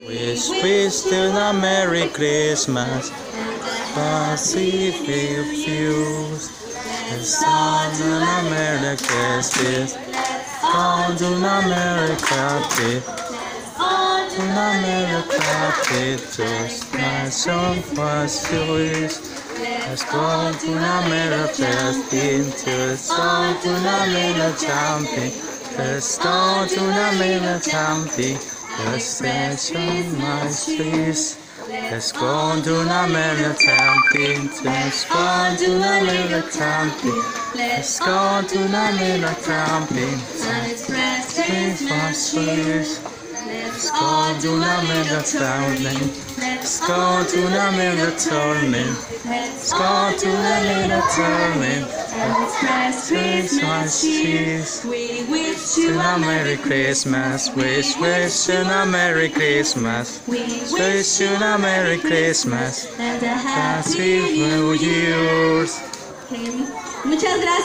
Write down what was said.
Wish, wish you a Merry Christmas. Pacific views. The sun and America is Found in America, in America, just my song was yours. Let's go to America, into song to America, jumping. Let's go to America, jumping. The station my streets. Let's go to America, jumping. Let's go to America, jumping. Let's go to America, jumping. Christmas trees. Let's go to America, jumping. Let's go to America, turning. Let's go to America, turning. Christmas trees. We wish you a Merry Christmas, wish, wish you a Merry Christmas, We wish you a Merry Christmas, and a happy New year. Year's. Muchas gracias.